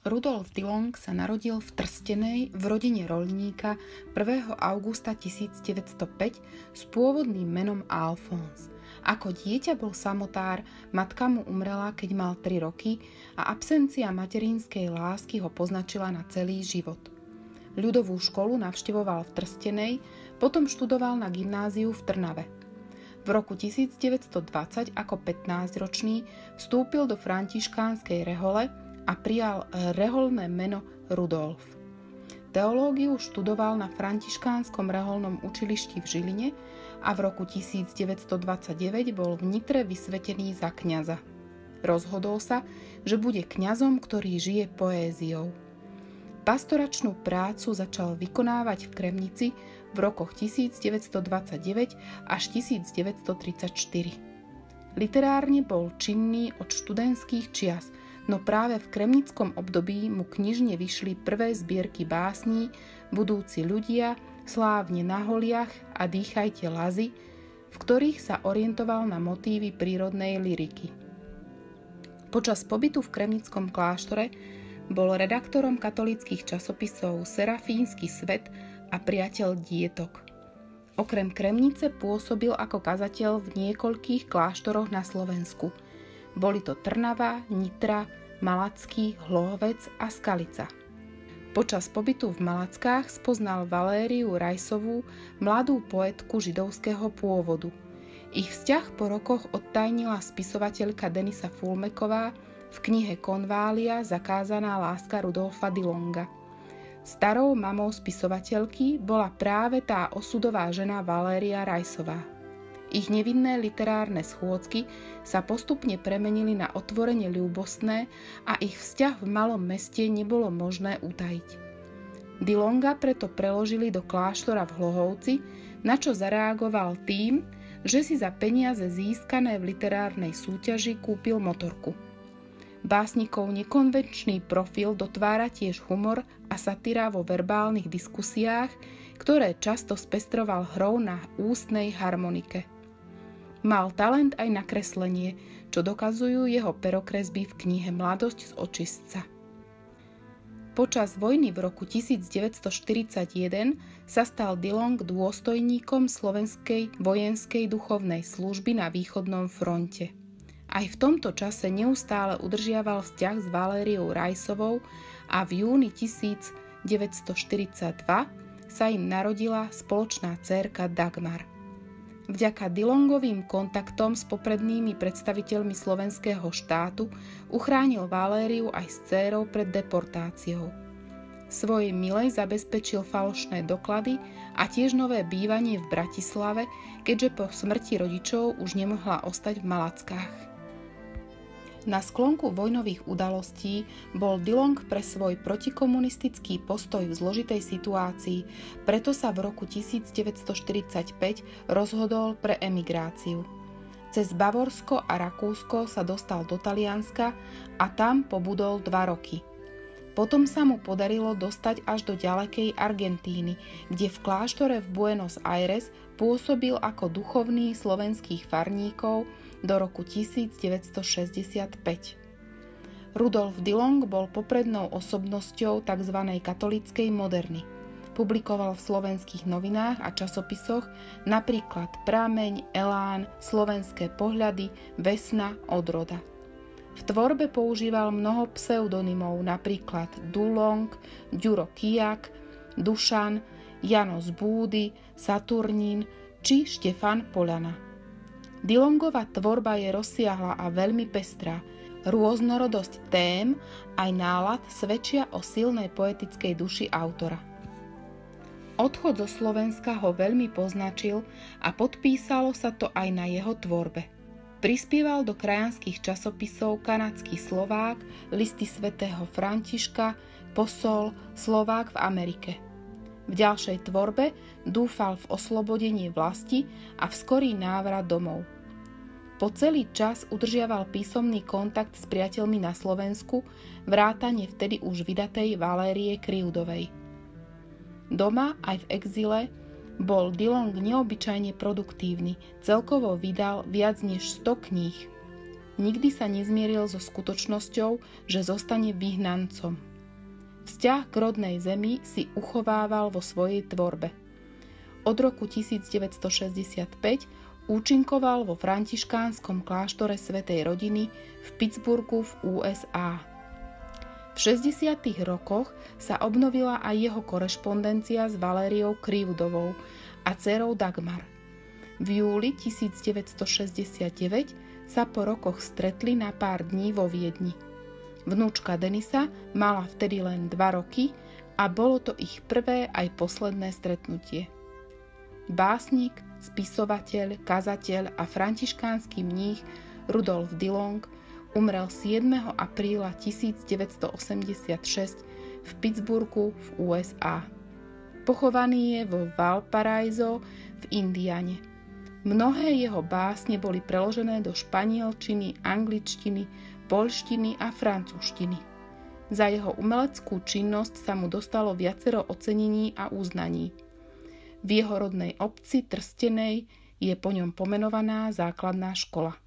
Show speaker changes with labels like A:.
A: Rudolf Dillong sa narodil v Trstenej v rodine rolníka 1. augusta 1905 s pôvodným menom Alphonse. Ako dieťa bol samotár, matka mu umrela, keď mal 3 roky a absencia materinskej lásky ho poznačila na celý život. Ľudovú školu navštevoval v Trstenej, potom študoval na gymnáziu v Trnave. V roku 1920 ako 15-ročný vstúpil do františkánskej rehole a prijal reholné meno Rudolf. Teológiu študoval na františkánskom reholnom učilišti v Žiline a v roku 1929 bol v Nitre vysvetený za kňaza. Rozhodol sa, že bude kňazom, ktorý žije poéziou. Pastoračnú prácu začal vykonávať v Kremnici v rokoch 1929 až 1934. Literárne bol činný od študentských čias – no práve v kremnickom období mu knižne vyšli prvé zbierky básní Budúci ľudia, Slávne na holiach a Dýchajte lazy, v ktorých sa orientoval na motívy prírodnej liriky. Počas pobytu v kremnickom kláštore bol redaktorom katolických časopisov Serafínsky svet a priateľ dietok. Okrem Kremnice pôsobil ako kazateľ v niekoľkých kláštoroch na Slovensku. Boli to Trnava, Nitra, Malacký, Hlohovec a Skalica. Počas pobytu v Malackách spoznal Valériu Rajsovú, mladú poetku židovského pôvodu. Ich vzťah po rokoch odtajnila spisovateľka Denisa Fulmeková v knihe Konvália Zakázaná láska Rudolfa Dilonga. Starou mamou spisovateľky bola práve tá osudová žena Valéria Rajsová. Ich nevinné literárne schôdzky sa postupne premenili na otvorene ľúbostné a ich vzťah v malom meste nebolo možné utajiť. Dilonga preto preložili do kláštora v Hlohovci, na čo zareagoval tým, že si za peniaze získané v literárnej súťaži kúpil motorku. Básnikov nekonvenčný profil dotvára tiež humor a satyra vo verbálnych diskusiách, ktoré často spestroval hrou na ústnej harmonike. Mal talent aj na kreslenie, čo dokazujú jeho perokresby v knihe Mladosť z očistca. Počas vojny v roku 1941 sa stal Dillong dôstojníkom slovenskej vojenskej duchovnej služby na východnom fronte. Aj v tomto čase neustále udržiaval vzťah s Valériou Rajsovou a v júni 1942 sa im narodila spoločná dcerka Dagmar. Vďaka Dilongovým kontaktom s poprednými predstaviteľmi slovenského štátu uchránil Valériu aj s dcérou pred deportáciou. Svojej milej zabezpečil falošné doklady a tiež nové bývanie v Bratislave, keďže po smrti rodičov už nemohla ostať v Malackách. Na sklonku vojnových udalostí bol Dilong pre svoj protikomunistický postoj v zložitej situácii, preto sa v roku 1945 rozhodol pre emigráciu. Cez Bavorsko a Rakúsko sa dostal do Talianska a tam pobudol dva roky. Potom sa mu podarilo dostať až do ďalekej Argentíny, kde v kláštore v Buenos Aires pôsobil ako duchovný slovenských farníkov do roku 1965. Rudolf Dillong bol poprednou osobnosťou tzv. katolíckej moderny. Publikoval v slovenských novinách a časopisoch napríklad Prameň, Elán, Slovenské pohľady, Vesna, Odroda. V tvorbe používal mnoho pseudonymov, napríklad Dulong, Ďuro Kijak, Dušan, Janos Búdy, Saturnín či Štefan Polana. Dilongova tvorba je rozsiahla a veľmi pestrá. Rôznorodosť tém aj nálad svedčia o silnej poetickej duši autora. Odchod zo Slovenska ho veľmi poznačil a podpísalo sa to aj na jeho tvorbe. Prispieval do krajanských časopisov Kanadský Slovák, listy svätého Františka, posol Slovák v Amerike – v ďalšej tvorbe dúfal v oslobodenie vlasti a v skorý návrat domov. Po celý čas udržiaval písomný kontakt s priateľmi na Slovensku, vrátane vtedy už vydatej Valérie Kriudovej. Doma aj v exile bol Dillong neobyčajne produktívny, celkovo vydal viac než 100 kníh. Nikdy sa nezmieril so skutočnosťou, že zostane vyhnancom. Vzťah k rodnej zemi si uchovával vo svojej tvorbe. Od roku 1965 účinkoval vo františkánskom kláštore Svetej rodiny v Pittsburghu v USA. V 60. rokoch sa obnovila aj jeho korešpondencia s Valériou Krivdovou a dcerou Dagmar. V júli 1969 sa po rokoch stretli na pár dní vo Viedni. Vnúčka Denisa mala vtedy len 2 roky a bolo to ich prvé aj posledné stretnutie. Básnik, spisovateľ, kazateľ a františkánsky mních Rudolf Dillong umrel 7. apríla 1986 v Pittsburghu v USA. Pochovaný je vo Valparaiso v Indiane. Mnohé jeho básne boli preložené do španielčiny, angličtiny, polštiny a francúzštiny. Za jeho umeleckú činnosť sa mu dostalo viacero ocenení a uznaní. V jeho rodnej obci Trstenej je po ňom pomenovaná základná škola.